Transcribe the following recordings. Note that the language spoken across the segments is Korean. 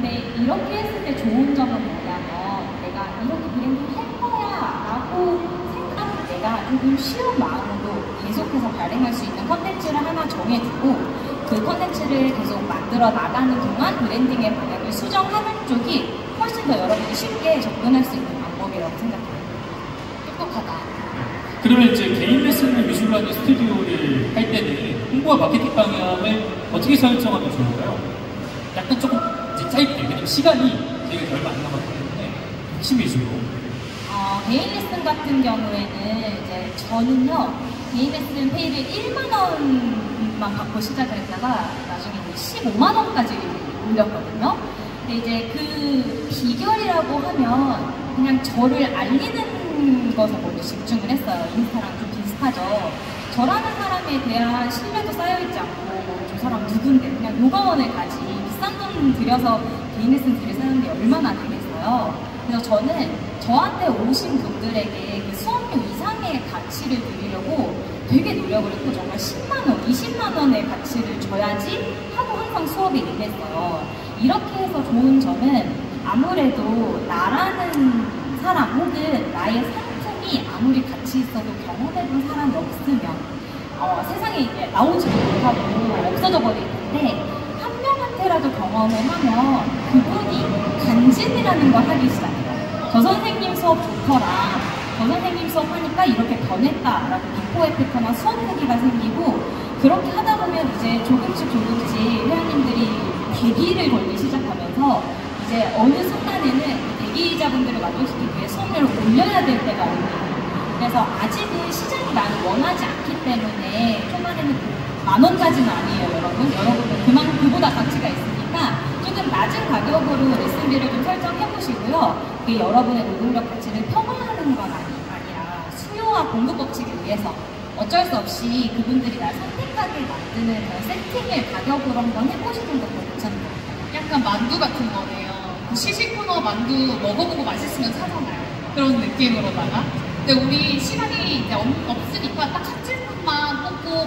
근데 이렇게 했을 때 좋은 점은 뭐냐면 내가 이렇게 브랜딩 할 거야 라고 생각 내가 조금 쉬운 마음으로 계속해서 발행할 수 있는 컨텐츠를 하나 정해주고 그 컨텐츠를 계속 만들어 나가는 동안 branding의 방향을 수정하는 쪽이 훨씬 더 여러분이 쉽게 접근할 수 있는 방법이라고 생각해요. 똑똑하다. 그러면 이제 개인 레슨을 하는 스튜디오를 할 때는 홍보와 마케팅 방향을 어떻게 설정하면 좋을까요? 약간 왜냐면 시간이 저희가 얼마 안 남았기 때문에 핵심 위주로. 어, 개인 레슨 같은 경우에는 이제 저는요 개인 레슨 페이를 1만 원만 받고 시작을 했다가 나중에 이제 15만 원까지 올렸거든요. 근데 이제 그 비결이라고 하면 그냥 저를 알리는 것에 먼저 집중을 했어요. 인스타랑 좀 비슷하죠. 저라는 사람에 대한 신뢰도 쌓여있지 않고 뭐저 사람 누군데 그냥 요가원을 가지 비싼 돈 들여서 레슨 들을 게 얼마나 되겠어요. 그래서 저는 저한테 오신 분들에게 그 수업료 이상의 가치를 드리려고 되게 노력을 했고 정말 10만 원, 20만 원의 가치를 줘야지 하고 항상 수업에 임했어요. 이렇게 해서 좋은 점은 아무래도 나라는 사람 혹은 나의 상품이 아무리 가치 있어도 경험해본 사람이 없으면 어, 세상에 이제 나오지도 못하고 없어져 버릴 텐데 한 명한테라도 경험을 하면 그분이 간증이라는 걸 하기 시작해요. 저 선생님 수업 좋더라. 저 선생님 수업 하니까 이렇게 변했다라고 비포 에피터나 수업 후기가 생기고 그렇게 하다 보면 이제 조금씩 조금씩 회원님들이 대기를 걸기 시작하면서 이제 어느 순간에는 대기자분들을 만족시키기 위해 수업료를 올려야 될 때가 옵니다. 그래서 아직은 시장이 많이 원하지 않기 때문에 초반에는 만 원까지는 아니에요, 여러분. 여러분은 그만큼 그보다 가치가 있으니까 조금 낮은 가격으로 레슨비를 좀 설정해 보시고요. 그게 여러분의 노동력 가치를 평화하는 건 아니, 아니라 수요와 공급 법칙에 의해서 어쩔 수 없이 그분들이 날 선택하게 만드는 그런 세팅을 가격으로 한번 해보시는 것도 같아요. 약간 만두 같은 거네요. 그 시식 코너 만두 먹어보고 맛있으면 사잖아요. 그런 느낌으로다가. 근데 우리 시간이 이제 없, 없으니까 딱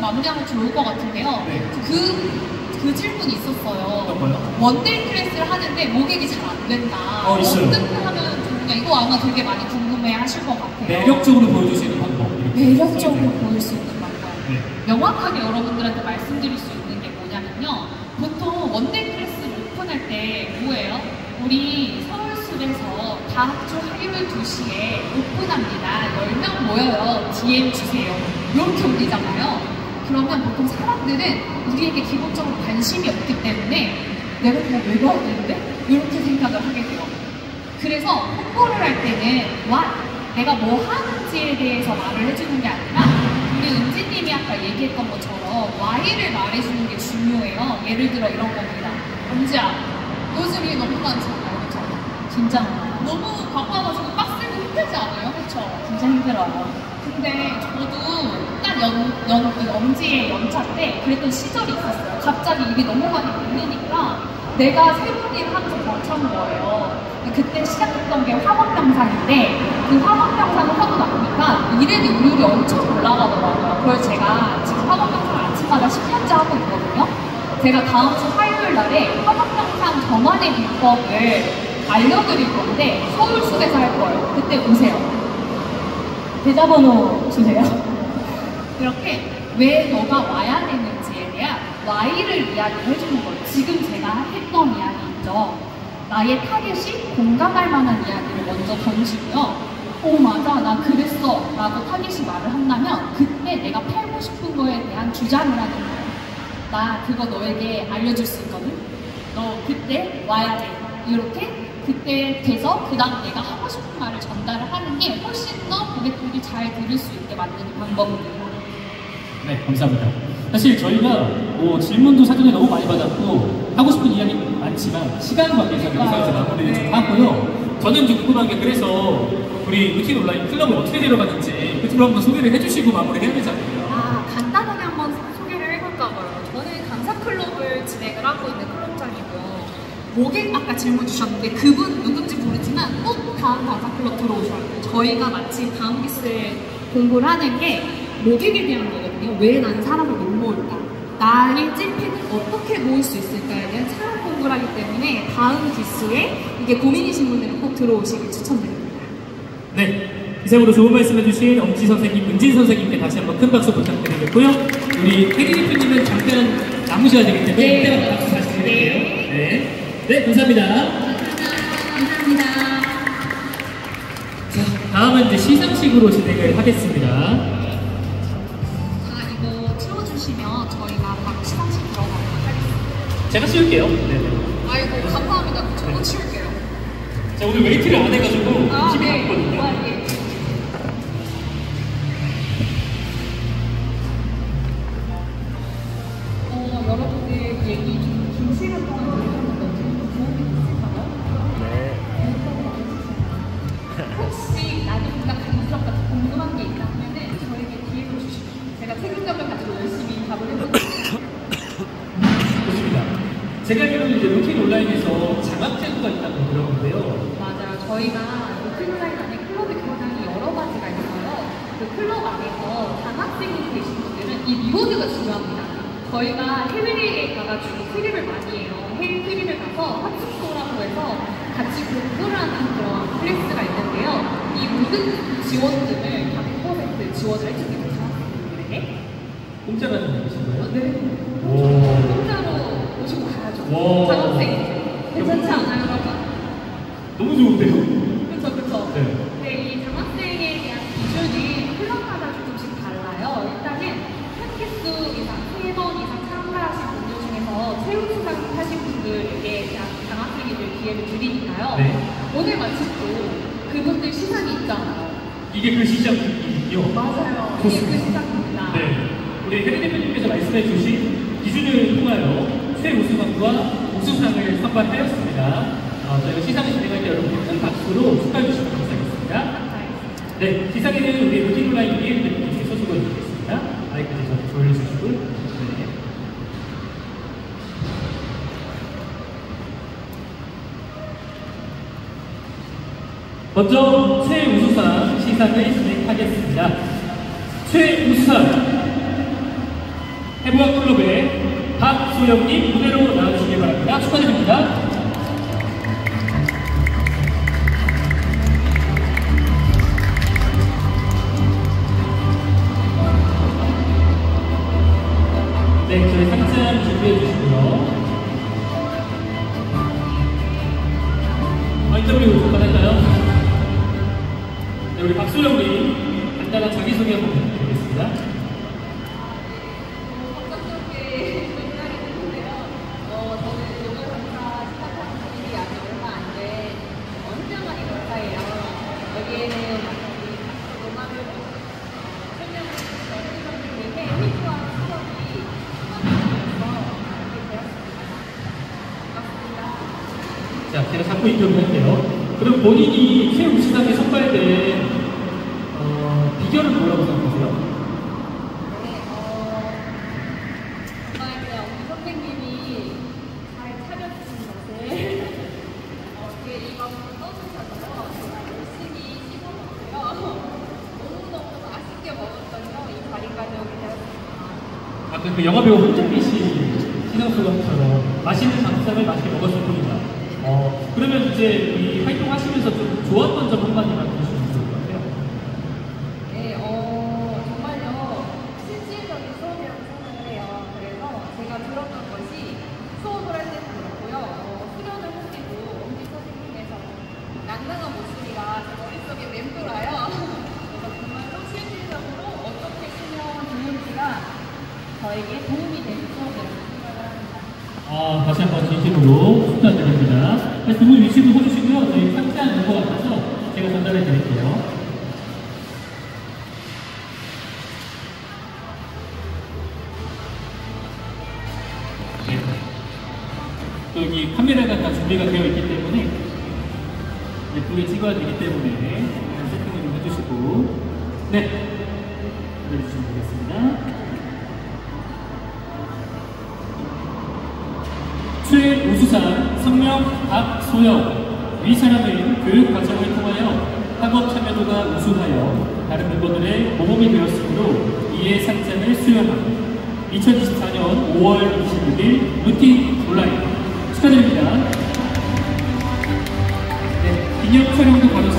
마무리하면 좋을 것 같은데요. 네. 그, 그 질문이 있었어요. one-day class를 하는데 모객이 잘 안 된다. 어, 있어요. 어떻게 하면 좋냐. 이거 아마 되게 많이 궁금해 하실 것 같아요. 매력적으로 보여줄 수 있는 방법. 매력적으로. 보일 수 있는 방법. 네. 명확하게 여러분들한테 말씀드릴 수 있는 게 뭐냐면요. 보통 one-day class를 오픈할 때 뭐예요? 우리 서울숲에서 다음 주 화요일 2시에 오픈합니다. 10명 모여요. DM 주세요. 이렇게 올리잖아요. 그러면 보통 사람들은 우리에게 기본적으로 관심이 없기 때문에 내가 그냥 왜 가야 되는데? 이렇게 생각을 하게 돼요. 그래서 홍보를 할 때는 와 내가 뭐 하는지에 대해서 말을 해주는 게 아니라 우리 은지님이 아까 얘기했던 것처럼 Y를 말해주는 게 중요해요. 예를 들어 이런 겁니다. 은지야, 요즘 일 너무 많잖아요. 그쵸? 진짜 너무 바빠가지고 빡세고 힘들지 않아요? 그쵸? 진짜 힘들어요. 근데 저도 딱 연, 연, 그 엄지의 연차 때 그랬던 시절이 있었어요. 갑자기 일이 너무 많이 밀리니까 내가 새로운 일을 하면서 벅찬 거예요. 그때 시작했던 게 화학 영상인데 그 화학 영상을 하고 나니까 일의 능률이 엄청 올라가더라고요. 그걸 제가 지금 화학 영상을 아침마다 10년째 하고 있거든요. 제가 다음 주 화요일 날에 화학 영상 전환의 비법을 알려드릴 건데 서울 숲에서 할 거예요. 그때 오세요. 계좌번호 주세요. 이렇게 왜 너가 와야 되는지에 대한 Y를 이야기를 해주는 거예요. 지금 제가 했던 이야기 있죠. 나의 타겟이 공감할 만한 이야기를 먼저 던지고요. 오 맞아 나 그랬어 라고 타겟이 말을 한다면 그때 내가 팔고 싶은 거에 대한 주장을 하는 거예요. 나 그거 너에게 알려줄 수 있거든. 너 그때 와야 돼. 이렇게 그때 돼서 그 다음 내가 하고 싶은 말을 전달을 하는 게 훨씬 더 고객들이 잘 들을 수 있게 만드는 방법입니다. 네, 감사합니다. 사실 저희가 뭐 질문도 사전에 너무 많이 받았고 하고 싶은 이야기 많지만 시간 관계상 여기서 이제 마무리를 좀 하고요. 저는 좀 궁금한 게 그래서 우리 루틴 온라인 클럽을 어떻게 데려가는지 끝으로 한번 소개를 해주시고 마무리해야 되잖아요. 아, 간단하게 한번 소개를 해볼까 봐요. 저는 강사 클럽을 진행을 하고 있는 클럽장이고요. 모객 아까 질문 주셨는데 그분 누군지 모르지만 꼭 다음 강사 클럽 들어오셔야 돼요. 저희가 마치 다음 기술에 공부를 하는 게 모객에 대한 거거든요. 왜 난 사람을 못 모을까? 나의 찐팬을 어떻게 모을 수 있을까에 대한 사람 공부 동글동글하기 때문에 다음 기수에 이게 고민이신 분들은 꼭 들어오시길 추천드립니다. 네. 이상으로 좋은 말씀 해주신 엄지 선생님, 은진 선생님께 다시 한번 큰 박수 부탁드리겠고요. 우리 혜리 대표님은 잠깐 남으셔야 되기 때문에 네. 이때만 박수 다시 드릴게요. 네. 네, 감사합니다. 감사합니다. 자, 다음은 이제 시상식으로 진행을 하겠습니다. 자, 이거 틀어주시면 저희가 바로 시상식 들어가도록 하겠습니다. 제가 씌울게요. 네. 네. 아이고, 감사합니다. 저도 치울게요. 자, 오늘 웨이트를 안 해가지고 힘이 네. 났거든요. 아, 예. 어, 여러분들 얘기 좀 긴 시간 동안 제가 알기로는 이제 루틴 온라인에서 장학제도가 있다고 들었는데요. 맞아요. 저희가 온라인 안에 클럽이 굉장히 여러 가지가 있어요. 그 클럽 안에서 장학생이 되신 분들은 이 reward가 중요합니다. 저희가 해외에 가가지고 trip을 많이 해요. 해외 trip을 가서 합숙소라고 해서 같이 공부를 하는 그런 class가 있는데요. 이 모든 지원금을 다100% 지원을 해줍니다. 장학생들에게. 공짜라는 얘기신 거예요? 네. 오. 공짜로 모시고 가야죠. 와. 장학생. 괜찮지 않아요, 여러분? 너무 좋은데요? 그쵸, 그쵸. 네. 네, 이 장학생에 대한 기준이 클럽마다 조금씩 달라요. 일단은 한 개수 이상, 세 번 이상 참가하신 분들 중에서 최우 수상 하신 분들에게 대한 장학생이 될 기회를 드리니까요. 네. 오늘 마치고 그분들 시상이 있잖아요. 이게 그 시작이군요. 맞아요. 이게 좋습니다. 그 시상입니다. 네. 우리 혜리 대표님께서 말씀해 주신 기준을 통하여 최우수상과 우수상을 선발하였습니다. 어, 저희가 시상을 진행할 때 여러분들 큰 박수로 축하해 주시면 감사하겠습니다. 네, 시상에는 우리 루틴 온라인 이해를 대표님께 소속을 드리겠습니다. 마이크 좀 돌려주시고. 네. 먼저 최우수상 시상을 진행하겠습니다. 최우수상 해부학 클럽의 박소영님 무대로 나와주시기 바랍니다. 축하드립니다. 자, 제가 자꾸 인터뷰 할게요. 그럼 본인이 최우수상에 선발된 어, 비결은 뭐라고 생각하세요? 네, 어, 정말 그냥 우리 선생님이 잘 차려주신 것을 어. 아까 그 영화배우 홍정민 씨 시상소감처럼 맛있는 밥상을 맛있게 먹었을 뿐이다. 어, 그러면 이제 이 활동하시면서 좀 좋았던 점 한마디만 해주시면 좋을 것 같아요. 네, 어, 정말요, 실질적인 수업이라고 생각을 해요. 그래서 제가 들었던 것이 수업을 할 때도 그렇고요. 어, 수련을 하시고 엄지 선생님께서 낭낭한 목소리가 제 머릿속에 맴돌아요. 그래서 정말로 실질적으로 어떻게 수면 좋은지가 저에게 도움이 되는 수업이라고. 아, 다시 한번 진심으로 축하드립니다. 두분 위치도 서주시고요. 저희 상세한 정보 같아서 제가 전달해 드릴게요. 네. 또 여기 카메라가 다 준비가 되어 있기 때문에 예쁘게 찍어야 되기 때문에 세팅을 좀 해주시고 네 기다려주시면 되겠습니다. 최우수상 성명 박소영. 위 사람은 교육 과정을 통하여 학업 참여도가 우수하여 다른 멤버들의 모범이 되었으므로 이에 상장을 수여함 2024년 5월 26일 루틴 온라인. 축하드립니다. 네, 기념 촬영도 바로